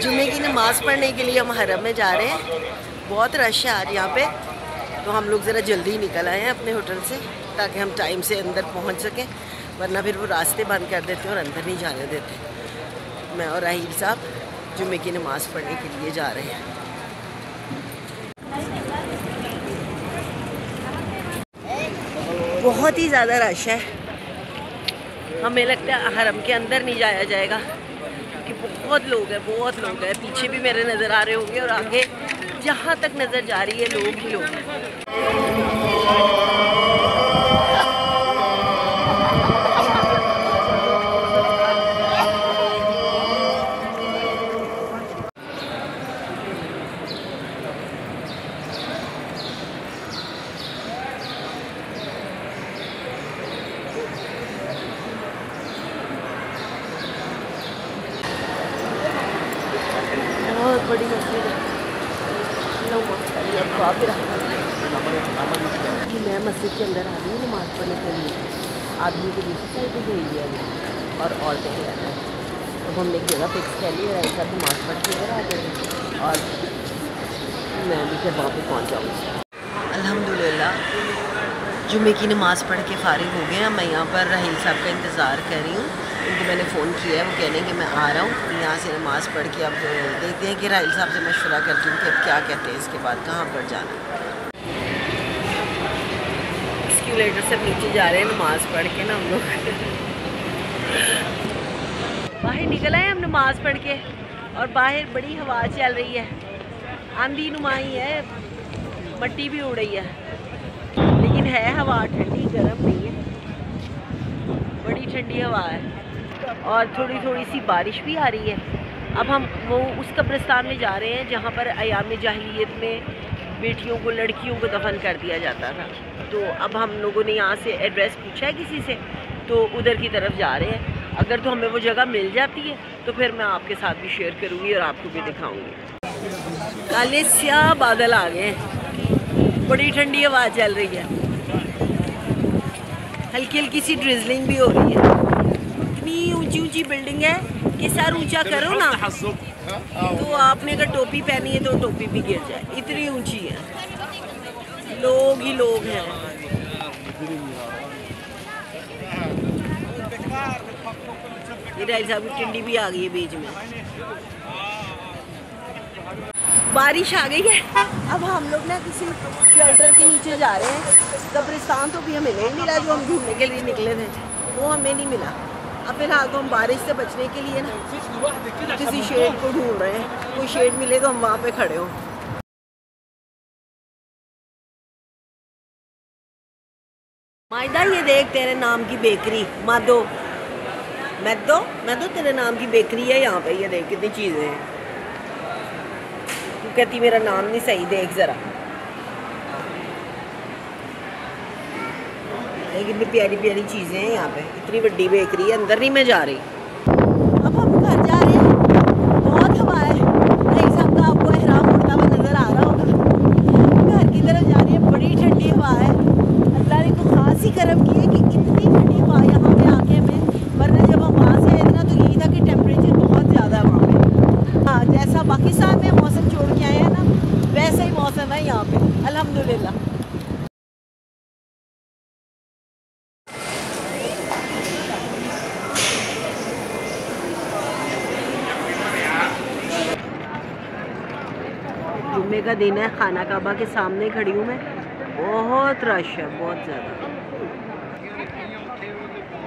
جمعے کی نماز پڑھنے کے لیے ہم حرم میں جا رہے ہیں۔ بہت رش ہے آج یہاں پہ۔ تو ہم لوگ ذرا جلدی نکل آئے ہیں اپنے ہوٹل سے تاکہ ہم ٹائم سے اندر پہنچ سکیں۔ ورنہ پھر وہ راستے بند کر دیتے ہیں اور اندر نہیں جانے دیتے۔ میں اور راہیل صاحب جمعے کی نماز پڑھنے کے لیے جا رہے ہیں۔ بہت ہی زیادہ رش ہے۔ ہمیں لگتا ہے حرم کے اندر نہیں جایا جائے گا۔ بہت لوگ ہیں، بہت لوگ ہیں۔ پیچھے بھی میرے نظر آ رہے ہوں گے اور آگے جہاں تک نظر جا رہی ہے، لوگ ہی لوگ ہیں بہت بڑی مسجد ہے اللہ اکبر، آپ رحمت۔ جی میں مسجد کے اندر آ گئی ہوں نماز پڑھنے کے لیے آدمی کو دوسری سائڈ پہ بھیج دیا گیا اور عورتیں بھی رہنا ہے تو ہم نے ایک جگہ فکس کر لی اور ایسا نماز پڑھ کے ادھر آ گئے اور میں بھی پھر وہاں پہ پہنچ جاؤں۔ گی الحمد للہ جمعے کی نماز پڑھ کے فارغ ہو گئے ہیں۔ میں یہاں پر رحیل صاحب کا انتظار کر رہی ہوں۔ ان کو میں نے فون کیا ہے، وہ کہنے کہ میں آ رہا ہوں۔ یہاں سے نماز پڑھ کے اب دیکھتے ہیں کہ راہیل صاحب سے مشورہ کرتی ہوں کہ اب کیا کہتے ہیں اس کے بعد، کہاں پر جانا اسکیولیٹر سے نیچے جا رہے ہیں نماز پڑھ کے نا ہم لوگ۔ باہر نکل آئے ہم نماز پڑھ کے اور باہر بڑی ہوا چل رہی ہے۔ آندھی نمائی ہے، مٹی بھی اڑ رہی ہے۔ لیکن ہے ہوا ٹھنڈی، گرم نہیں ہے۔ بڑی ٹھنڈی ہوا ہے۔ اور تھوڑی تھوڑی سی بارش بھی آ رہی ہے۔ اب ہم وہ اس قبرستان میں جا رہے ہیں جہاں پر ایام جاہلیت میں بیٹیوں کو، لڑکیوں کو دفن کر دیا جاتا تھا۔ تو اب ہم لوگوں نے یہاں سے ایڈریس پوچھا ہے کسی سے تو ادھر کی طرف جا رہے ہیں۔ اگر تو ہمیں وہ جگہ مل جاتی ہے تو پھر میں آپ کے ساتھ بھی شیئر کروں گی اور آپ کو بھی دکھاؤں گی۔ کالے سیاہ بادل آ گئے ہیں۔ بڑی ٹھنڈی ہوا چل رہی ہے۔ ہلکی ہلکی سی ڈرزلنگ بھی ہو رہی ہے۔ اتنی اونچی اونچی بلڈنگ ہے کہ سر اونچا کرو نا تو آپ نے اگر ٹوپی پہنی ہے تو ٹوپی بھی گر جائے۔ اتنی اونچی ہے۔ لوگ ہی لوگ ہیں۔ یہ صاحب کی ٹنڈی بھی آ گئی ہے بیچ میں۔ بارش آ گئی ہے۔ اب ہم لوگ نا کسی شیلٹر کے نیچے جا رہے ہیں۔ قبرستان تو بھی ہمیں نہیں ملا جو ہم گھومنے کے لیے نکلے تھے۔ وہ ہمیں نہیں ملا۔ اب فی الحال تو ہم بارش سے بچنے کے لیے نا کسی شیڈ کو ڈھونڈ رہے ہیں۔ کوئی شیڈ ملے تو ہم وہاں پہ کھڑے ہوں۔ مائدہ یہ دیکھ تیرے نام کی بیکری مادو میدو میدو تیرے نام کی بیکری ہے یہاں پہ یہ دیکھ کتنی چیزیں ہیں تو کہتی میرا نام نہیں صحیح دیکھ ذرا کتنی پیاری پیاری چیزیں ہیں یہاں پہ اتنی بڑی بیکری ہے اندر نہیں میں جا رہی اب ہم گھر جا رہے ہیں بہت ہوا ہے نہیں صاحب کا آپ کو احرام اڑتا ہوا نظر آ رہا ہوگا گھر کی طرف جا رہی ہے بڑی ٹھنڈی ہوا ہے اللہ نے تو خاص ہی کرم کی ہے کہ اتنی ٹھنڈی ہوا یہاں پہ آ کے ہمیں ورنہ جب ہم وہاں سے آئے تھے نا تو یہی تھا کہ ٹیمپریچر بہت زیادہ ہے وہاں پہ ہاں جیسا پاکستان میں موسم چھوڑ کے آئے ہیں نا، ویسا ہی موسم ہے یہاں پہ۔ الحمدللہ۔ جمعے کا دن ہے، خانہ کعبہ کے سامنے کھڑی ہوں میں۔ بہت رش ہے، بہت زیادہ۔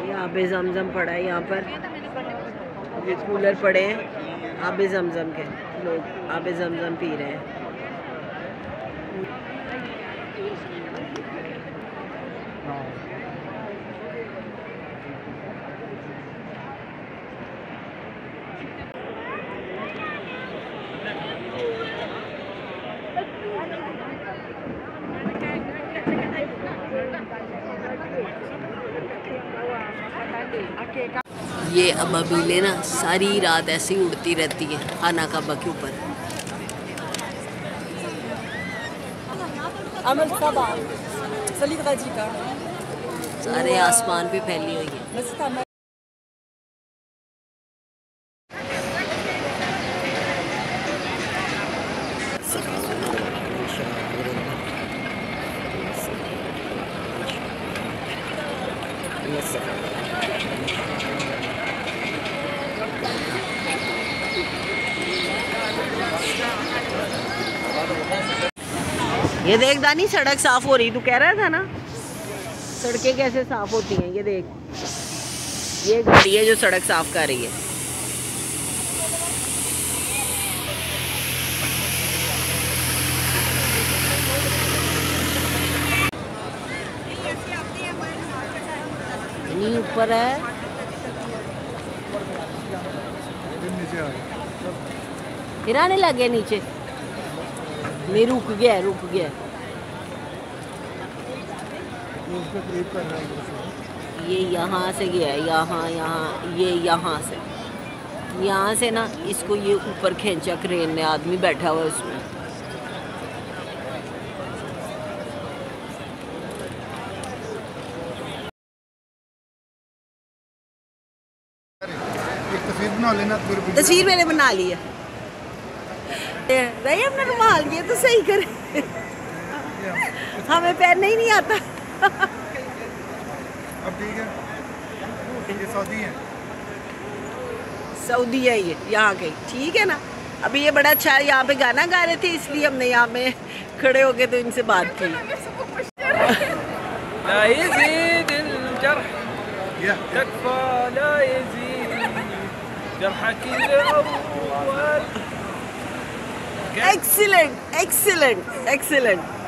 یہ آب زمزم پڑا ہے، یہاں پر۔ یہ کولر پڑے ہیں آب زمزم کے۔ لوگ آب زمزم پی رہے ہیں Okay. یہ ابابیلیں نا ساری رات ایسے ہی اڑتی رہتی ہیں خانہ کعبہ کے اوپر۔ غاديكا سارے آسمان پہ پھیلی ہوئی ہیں۔ یہ دیکھ دانی، سڑک صاف ہو رہی، تو کہہ رہا تھا نا۔ سڑکیں کیسے صاف ہوتی ہیں؟ یہ دیکھ۔ یہ گاڑی ہے جو سڑک صاف کر رہی ہے۔ اوپر ہے۔ پھر لگے نیچے۔ نہیں رک گیا رک گیا۔ یہ یہاں سے گیا یہاں یہاں یہ یہاں سے۔ یہاں سے نا اس کو یہ اوپر کھینچا کرین نے آدمی بیٹھا ہوا اس میں۔ تصویر میں نے بنا لی ہے۔ رہی ہم نے رومال یہ تو صحیح کرے ہمیں پہننا ہی نہیں آتا۔ اب ٹھیک ہے۔ یہ سعودی ہے سعودی ہے یہ یہاں کے۔ ٹھیک ہے نا۔ ابھی یہ بڑا اچھا ہے یہاں پہ گانا گا رہے تھے اس لیے ہم نے یہاں میں کھڑے ہو کے تو ان سے بات کی۔ لا يزيد الجرح تكفى لا يزيد جرحك الأول. Excellent, excellent, excellent.